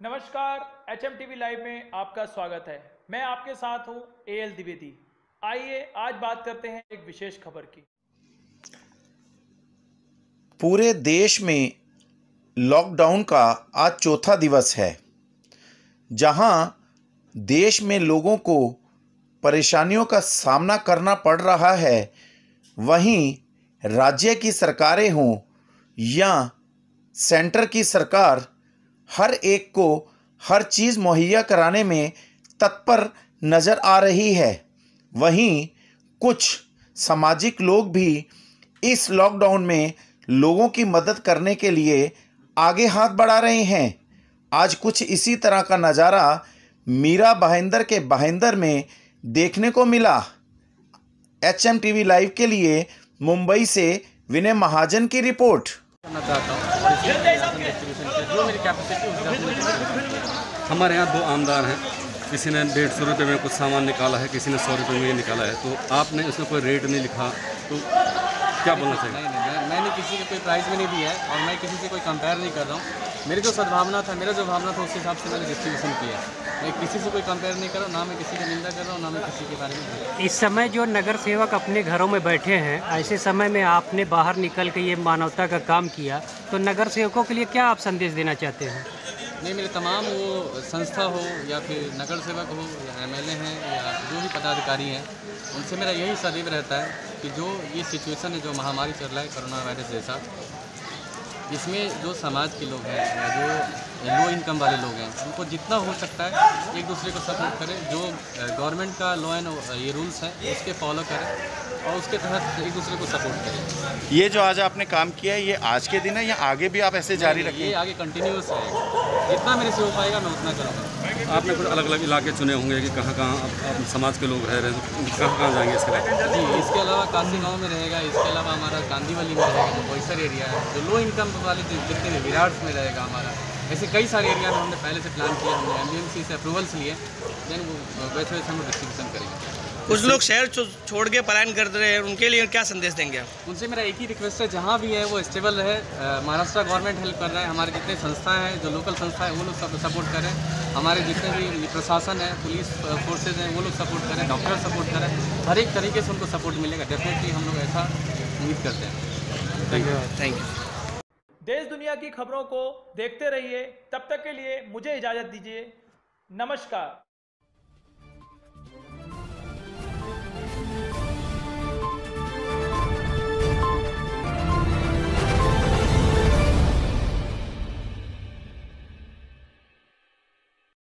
नमस्कार H M TV live में आपका स्वागत है। मैं आपके साथ हूँ ए एल द्विवेदी आइए, आज बात करते हैं एक विशेष खबर की। पूरे देश में लॉकडाउन का आज चौथा दिवस है, जहाँ देश में लोगों को परेशानियों का सामना करना पड़ रहा है। वहीं राज्य की सरकारें हों या सेंटर की सरकार हर एक को हर चीज़ मुहैया कराने में तत्पर नज़र आ रही है। वहीं कुछ सामाजिक लोग भी इस लॉकडाउन में लोगों की मदद करने के लिए आगे हाथ बढ़ा रहे हैं। आज कुछ इसी तरह का नज़ारा मीरा भाईंदर के भाईंदर में देखने को मिला। H M T V live के लिए मुंबई से विनय महाजन की रिपोर्ट। करना चाहता हूँ। जो मेरी कैपेसिटी हमारे यहाँ दो आमदार हैं। किसी ने डेढ़ सौ रुपये में कुछ सामान निकाला है किसी ने सौ रुपये में निकाला है। तो आपने उसमें कोई रेट नहीं लिखा तो क्या बोलना चाहिए? नहीं नहीं मैं, मैंने किसी को कोई प्राइस भी नहीं दिया है और मैं किसी से कोई कंपेयर नहीं कर रहा हूँ। मेरी जो सद्भावना था मेरा जो भावना था उस हिसाब से मैंने डिस्ट्रीब्यूशन किया मैं किसी से कोई कंपेयर नहीं कर रहा ना मैं किसी की निंदा कर रहा हूँ ना मैं किसी के बारे में इस समय जो नगर सेवक अपने घरों में बैठे हैं ऐसे समय में आपने बाहर निकल के ये मानवता का काम किया तो नगर सेवकों के लिए क्या आप संदेश देना चाहते हैं? नहीं मेरे तमाम वो संस्था हो या फिर नगर सेवक हो या एमएलए हैं या जो भी पदाधिकारी हैं उनसे मेरा यही सदैव रहता है कि जो ये सिचुएशन है जो महामारी चल रहा है कोरोना वायरस जैसा इसमें जो समाज के लोग हैं या जो लो इनकम वाले लोग हैं, उनको जितना हो सकता है एक दूसरे को सपोर्ट करें, जो गवर्नमेंट का लॉ एंड ये रूल्स है, उसके फॉलो करें और उसके तहत एक दूसरे को सपोर्ट करें। ये जो आज आपने काम किया है ये आज के दिन है या आगे भी आप ऐसे जारी ये आगे कंटिन्यूस है। जितना मेरे से हो पाएगा मैं उतना करूँगा। आपने कुछ अलग अलग इलाके चुने होंगे कि कहाँ कहाँ आप, समाज के लोग रह रहे हैं तो कहाँ कहाँ जाएँगे इसके बाद जी इसके अलावा काशी गाँव में रहेगा इसके अलावा हमारा गांधीवली में रहेगा जो बोईसर एरिया है जो लो इनकम वाले जो जितने भी विराट में रहेगा हमारा। ऐसे कई सारे एरिया में हमने पहले से प्लान किया हमने एम से अप्रूवल्स लिए देन वो वैसे वैसे हम डिस्ट्रीब्यूशन करेंगे। कुछ लोग शहर छोड़ के पलायन कर रहे हैं उनके लिए क्या संदेश देंगे आप? उनसे मेरा एक ही रिक्वेस्ट है जहाँ भी है वो स्टेबल रहे। महाराष्ट्र गवर्नमेंट हेल्प कर रहा है हमारे जितने संस्थाएँ हैं जो लोकल संस्था है वो लोग सब सपोर्ट करें। हमारे जितने भी प्रशासन है पुलिस फोर्सेज हैं वो लोग सपोर्ट करें डॉक्टर सपोर्ट करें। हर एक तरीके से उनको सपोर्ट मिलेगा डेफिनेटली हम लोग ऐसा उम्मीद करते हैं। थैंक यू थैंक यू देश दुनिया की खबरों को देखते रहिए तब तक के लिए मुझे इजाज़त दीजिए। नमस्कार।